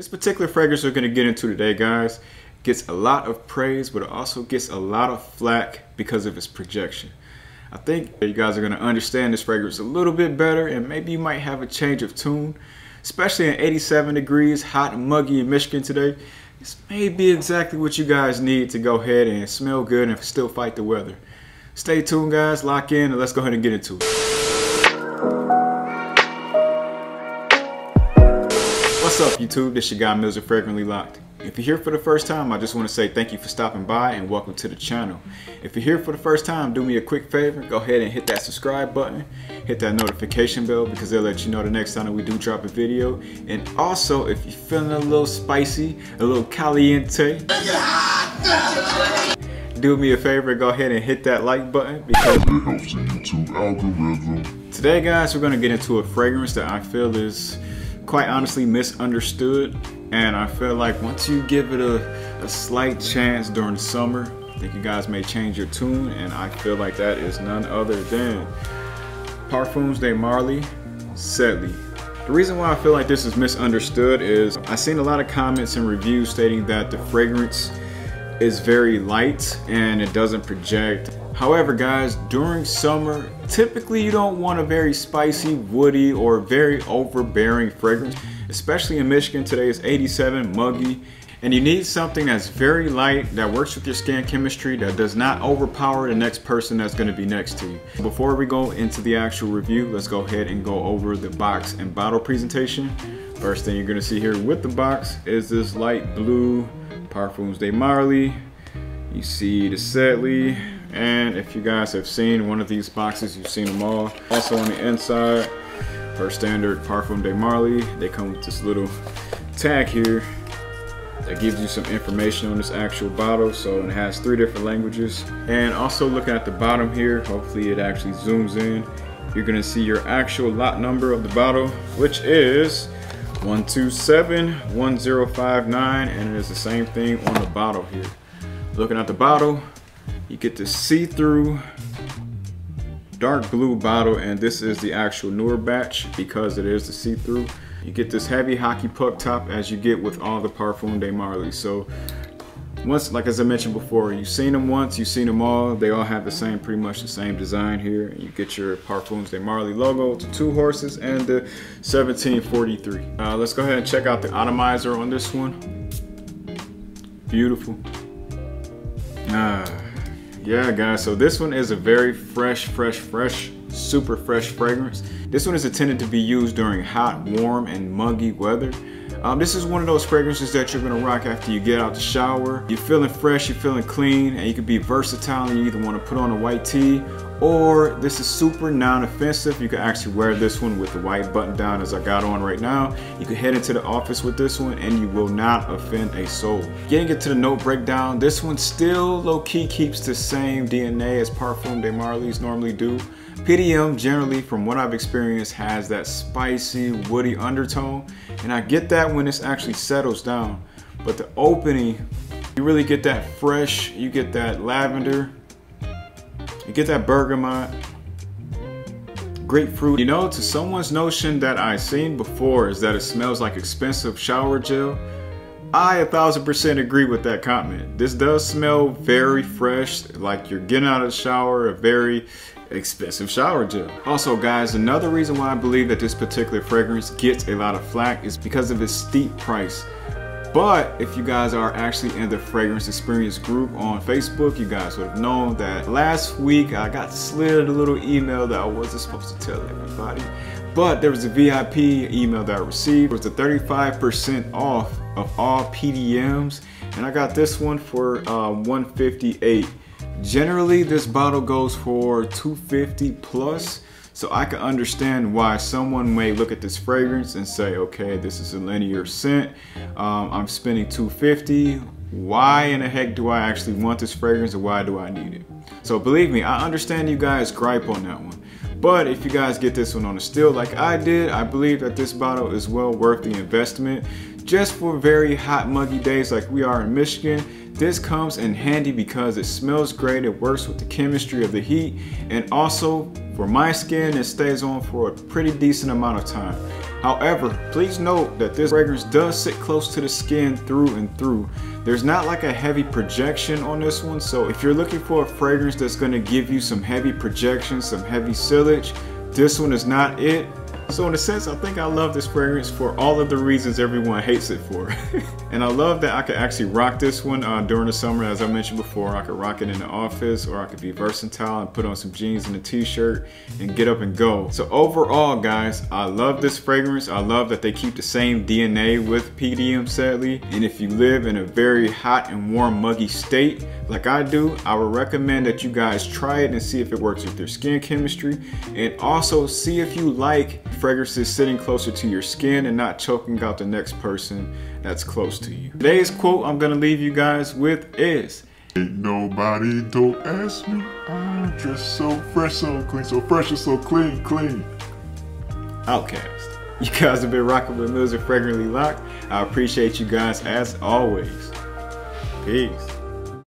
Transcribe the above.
This particular fragrance we're gonna get into today, guys, gets a lot of praise, but it also gets a lot of flack because of its projection. I think you guys are gonna understand this fragrance a little bit better and maybe you might have a change of tune, especially in 87 degrees, hot and muggy in Michigan today. This may be exactly what you guys need to go ahead and smell good and still fight the weather. Stay tuned guys, lock in, and let's go ahead and get into it. What's up YouTube, this your guy Mills of Fragrantly Locd. If you're here for the first time, I just want to say thank you for stopping by and welcome to the channel. If you're here for the first time, do me a quick favor, go ahead and hit that subscribe button, hit that notification bell because they'll let you know the next time that we do drop a video. And also, if you're feeling a little spicy, a little caliente, do me a favor, go ahead and hit that like button because it helps the YouTube algorithm. Today guys, we're gonna get into a fragrance that I feel is quite honestly misunderstood and I feel like once you give it a, a slight chance during the summer, I think you guys may change your tune and I feel like that is none other than Parfums de Marly Sedley. The reason why I feel like this is misunderstood is I've seen a lot of comments and reviews stating that the fragrance is very light and it doesn't project. However guys, during summer, typically you don't want a very spicy, woody, or very overbearing fragrance. Especially in Michigan, today is 87, muggy, and you need something that's very light, that works with your skin chemistry, that does not overpower the next person that's gonna be next to you. Before we go into the actual review, let's go ahead and go over the box and bottle presentation. First thing you're gonna see here with the box is this light blue Parfums de Marly. You see the Sedley, and if you guys have seen one of these boxes, you've seen them all. Also on the inside, per standard Parfum de Marly, they come with this little tag here that gives you some information on this actual bottle. So it has three different languages. And also looking at the bottom here, hopefully it actually zooms in. You're gonna see your actual lot number of the bottle, which is 1271059 and it is the same thing on the bottle here. Looking at the bottle, you get the see-through dark blue bottle and this is the actual newer batch because it is the see-through. You get this heavy hockey puck top as you get with all the Parfum de Marly. So once, like as I mentioned before, you've seen them once, you've seen them all. They all have the same, pretty much the same design here. You get your Parfums de Marly logo, the two horses, and the 1743. Uh, let's go ahead and check out the atomizer on this one. Beautiful. Ah, yeah, guys. So this one is a very fresh, fresh, fresh, super fresh fragrance. This one is intended to be used during hot, warm, and muggy weather. Um, this is one of those fragrances that you're gonna rock after you get out the shower. You're feeling fresh, you're feeling clean, and you can be versatile and you either wanna put on a white tee or this is super non-offensive. You can actually wear this one with the white button down as I got on right now. You can head into the office with this one and you will not offend a soul. Getting into the note breakdown, this one still low-key keeps the same DNA as Parfum de Marly's normally do. PDM generally, from what I've experienced, has that spicy, woody undertone. And I get that when this actually settles down. But the opening, you really get that fresh, you get that lavender, get that bergamot, grapefruit. You know, to someone's notion that I've seen before is that it smells like expensive shower gel. I a thousand percent agree with that comment. This does smell very fresh, like you're getting out of the shower, a very expensive shower gel. Also guys, another reason why I believe that this particular fragrance gets a lot of flack is because of its steep price. But if you guys are actually in the fragrance experience group on Facebook, you guys would have known that last week I got slid a little email that I wasn't supposed to tell everybody. But there was a VIP email that I received. It was a 35% off of all PDMs. And I got this one for uh, 158 Generally, this bottle goes for 250 plus. So I can understand why someone may look at this fragrance and say, okay, this is a linear scent. Um, I'm spending 250. Why in the heck do I actually want this fragrance or why do I need it? So believe me, I understand you guys gripe on that one. But if you guys get this one on a still like I did, I believe that this bottle is well worth the investment. Just for very hot muggy days like we are in Michigan, this comes in handy because it smells great, it works with the chemistry of the heat, and also for my skin, it stays on for a pretty decent amount of time. However, please note that this fragrance does sit close to the skin through and through. There's not like a heavy projection on this one, so if you're looking for a fragrance that's gonna give you some heavy projection, some heavy sillage, this one is not it. So in a sense, I think I love this fragrance for all of the reasons everyone hates it for. and I love that I could actually rock this one uh, during the summer. As I mentioned before, I could rock it in the office or I could be versatile and put on some jeans and a t-shirt and get up and go. So overall, guys, I love this fragrance. I love that they keep the same DNA with PDM Sedley. And if you live in a very hot and warm muggy state, like I do, I would recommend that you guys try it and see if it works with your skin chemistry and also see if you like fragrances sitting closer to your skin and not choking out the next person that's close to you. Today's quote I'm gonna leave you guys with is Ain't nobody don't ask me. I'm just so fresh, so clean, so fresh and so clean, clean. OutKast. You guys have been rocking with Mills and Fragrantly Locd. I appreciate you guys as always. Peace.